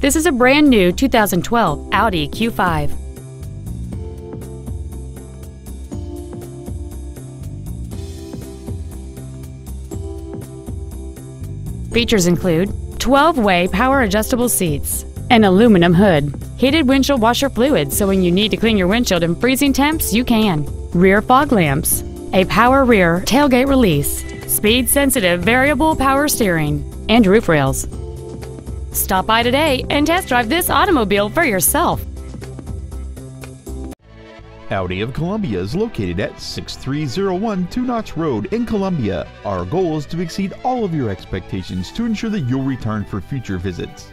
This is a brand new 2012 Audi Q5. Features include 12-way power adjustable seats, an aluminum hood, heated windshield washer fluid so when you need to clean your windshield in freezing temps, you can, rear fog lamps, a power rear tailgate release, speed-sensitive variable power steering, and roof rails. Stop by today and test drive this automobile for yourself. Audi of Columbia is located at 6301 Two Notch Road in Columbia. Our goal is to exceed all of your expectations to ensure that you'll return for future visits.